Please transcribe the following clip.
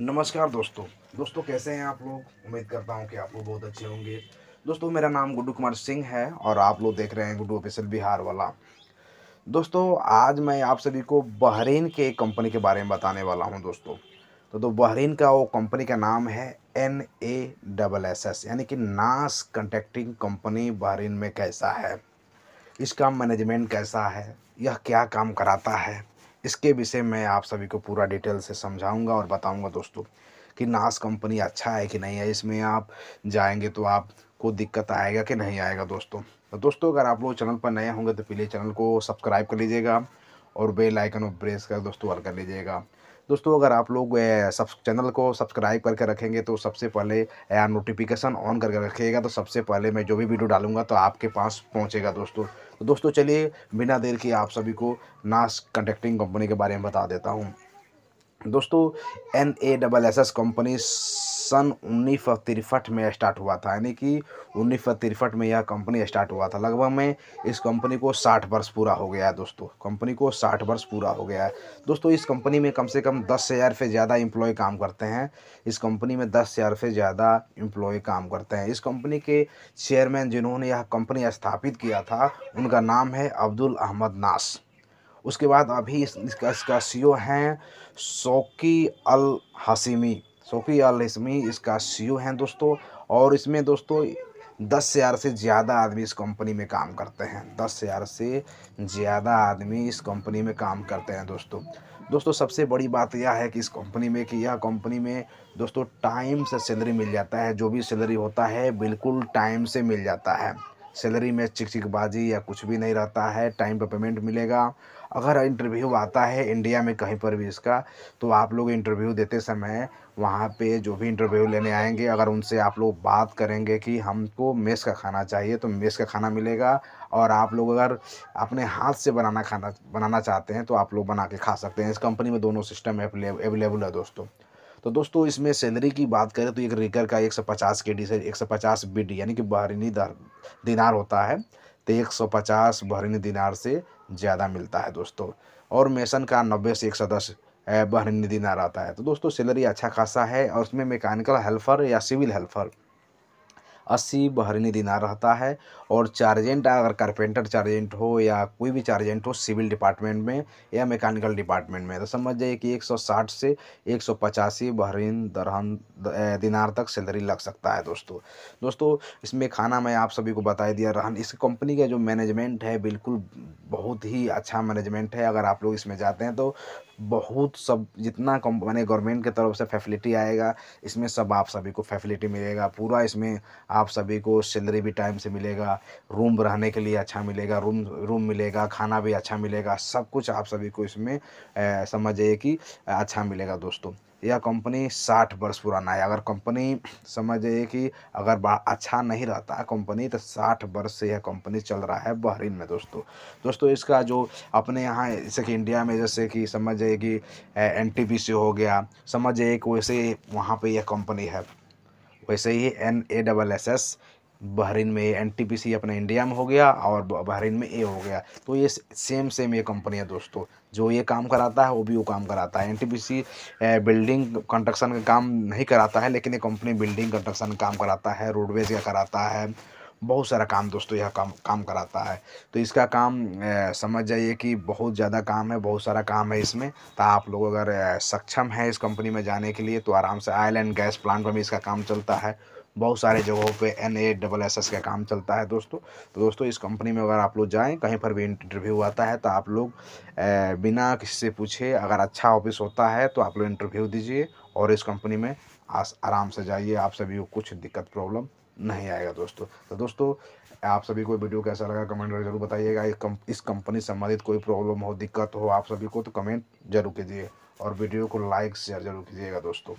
नमस्कार दोस्तों। दोस्तों, कैसे हैं आप लोग? उम्मीद करता हूँ कि आप लोग बहुत अच्छे होंगे। दोस्तों, मेरा नाम गुड्डू कुमार सिंह है और आप लोग देख रहे हैं गुड्डू ऑफिशियल बिहार वाला। दोस्तों, आज मैं आप सभी को बहरीन के कंपनी के बारे में बताने वाला हूँ दोस्तों। तो दो बहरीन का वो कंपनी का नाम है N A double S S यानी कि नास कंटेक्टिंग कंपनी बहरीन में कैसा है? इसका मैनेजमेंट कैसा है? यह क्या काम कराता है? इसके विषय में आप सभी को पूरा डिटेल से समझाऊँगा और बताऊँगा दोस्तों कि नास कंपनी अच्छा है कि नहीं है। इसमें आप जाएँगे तो आपको दिक्कत आएगा कि नहीं आएगा दोस्तों। तो दोस्तों, अगर आप लोग चैनल पर नए होंगे तो प्लीज़ चैनल को सब्सक्राइब कर लीजिएगा और बेल आइकन प्रेस कर दोस्तों, ऑल कर लीजिएगा। दोस्तों, अगर आप लोग सब चैनल को सब्सक्राइब करके रखेंगे तो सबसे पहले नोटिफिकेशन ऑन करके रखिएगा। तो सबसे पहले मैं जो भी वीडियो डालूँगा तो आपके पास पहुंचेगा दोस्तों। तो दोस्तों, चलिए, बिना देर के आप सभी को नास कंटेक्टिंग कंपनी के बारे में बता देता हूँ। दोस्तों N A double S S company सन उन्नीस में स्टार्ट हुआ था। यानी कि उन्नीस में यह कंपनी स्टार्ट हुआ था। लगभग में इस कंपनी को साठ वर्ष पूरा हो गया है दोस्तों। कंपनी को साठ वर्ष पूरा हो गया है। दोस्तों, इस कंपनी में कम से कम दस हज़ार से ज़्यादा एम्प्लॉय काम करते हैं। इस कंपनी में दस हज़ार से ज़्यादा एम्प्लॉय काम करते हैं। इस कंपनी के चेयरमैन जिन्होंने यह कंपनी स्थापित किया था, उनका नाम है अब्दुल अहमद नास। उसके बाद अभी इसका इसका सी ओ हैं शौकी अल हसीमी सोफ़ी अल इसमी इसका सीईओ हैं दोस्तों, और इसमें दोस्तों दस हज़ार से ज़्यादा आदमी इस कंपनी में काम करते हैं। दस हज़ार से ज़्यादा आदमी इस कंपनी में काम करते हैं दोस्तों। दोस्तों, सबसे बड़ी बात यह है कि इस कंपनी में कि यह कंपनी में दोस्तों टाइम से सैलरी मिल जाता है, जो भी सैलरी होता है, बिल्कुल टाइम से मिल जाता है। सैलरी में चिक चिकबाजी या कुछ भी नहीं रहता है टाइम पर पेमेंट मिलेगा। अगर इंटरव्यू आता है इंडिया में कहीं पर भी इसका तो आप लोग इंटरव्यू देते समय वहाँ पे जो भी इंटरव्यू लेने आएँगे, अगर उनसे आप लोग बात करेंगे कि हमको मेस का खाना चाहिए तो मेस का खाना मिलेगा। और आप लोग अगर अपने हाथ से बनाना खाना, बनाना चाहते हैं तो आप लोग बना के खा सकते हैं। इस कंपनी में दोनों सिस्टम अवेलेबल है दोस्तों। तो दोस्तों, इसमें सैलरी की बात करें तो एक रिकर का एक सौ पचास के डी से एक सौ पचास बी डी यानी कि बहरीनी दिनार होता है। तो एक सौ पचास बहरीनी दिनार से ज़्यादा मिलता है दोस्तों। और मेसन का नब्बे से एक सौ दस बहरीनी दिनार आता है। तो दोस्तों, सैलरी अच्छा खासा है और उसमें मैकेनिकल हेल्पर या सिविल हेल्पर अस्सी बहरीनी दिनार रहता है और चार्जेंट अगर कारपेंटर चार्जेंट हो या कोई भी चार्जेंट हो सिविल डिपार्टमेंट में या मैकेनिकल डिपार्टमेंट में तो समझ जाइए कि 160 से एक सौ पचासी बहरीन दरहम दिनार तक सैलरी लग सकता है दोस्तों। दोस्तों, इसमें खाना मैं आप सभी को बता दिया रहन, इस कंपनी का जो मैनेजमेंट है बिल्कुल बहुत ही अच्छा मैनेजमेंट है, अगर आप लोग इसमें जाते हैं तो बहुत सब, जितना कम, मैंने गवर्नमेंट की तरफ़ से फैसिलिटी आएगा, इसमें सब आप सभी को फैसिलिटी मिलेगा, पूरा इसमें आप सभी को सैलरी भी टाइम से मिलेगा, रूम रहने के लिए अच्छा मिलेगा, रूम रूम मिलेगा, खाना भी अच्छा मिलेगा, सब कुछ आप सभी को इसमें समझ जाइए कि अच्छा मिलेगा दोस्तों। यह कंपनी साठ वर्ष पुराना है। अगर कंपनी समझ समझिए कि अगर अच्छा नहीं रहता कंपनी तो साठ वर्ष से यह कंपनी चल रहा है बहरीन में दोस्तों। दोस्तों, इसका जो अपने यहाँ, जैसे कि इंडिया में जैसे कि समझ जाइए कि एनटीपीसी हो गया, समझ जाइए कि वैसे वहाँ पे यह कंपनी है। वैसे ही N A double S S Bahrain में एन टी पी सी अपने इंडिया में हो गया और बहरीन में ए हो गया। तो ये सेम सेम ये कंपनी है दोस्तों। जो ये काम कराता है, वो भी वो काम कराता है। N T P C building construction का काम नहीं कराता है, लेकिन ये कंपनी बिल्डिंग कंस्ट्रक्शन का काम कराता है रोडवेज़ का कराता है। बहुत सारा काम दोस्तों यह काम काम कराता है। तो इसका काम समझ जाइए कि बहुत ज़्यादा काम है, बहुत सारा काम है इसमें। तो आप लोग अगर सक्षम हैं इस कंपनी में जाने के लिए तो आराम से आयल एंड गैस प्लांट में भी इसका काम चलता है। बहुत सारे जगहों पे N A double S S का काम चलता है दोस्तों। तो दोस्तों इस कंपनी में अगर आप लोग जाएँ, कहीं पर भी इंटरव्यू आता है तो आप लोग बिना किसी से पूछे अगर अच्छा ऑफ़िस होता है तो आप लोग इंटरव्यू दीजिए और इस कंपनी में आराम से जाइए। आप सभी को कुछ दिक्कत, प्रॉब्लम नहीं आएगा, दोस्तों। तो दोस्तों, आप सभी को वीडियो कैसा लगा कमेंट करके ज़रूर बताइएगा। इस कंपनी से संबंधित कोई प्रॉब्लम हो, दिक्कत हो, आप सभी को तो कमेंट ज़रूर कीजिए और वीडियो को लाइक शेयर ज़रूर कीजिएगा, दोस्तों।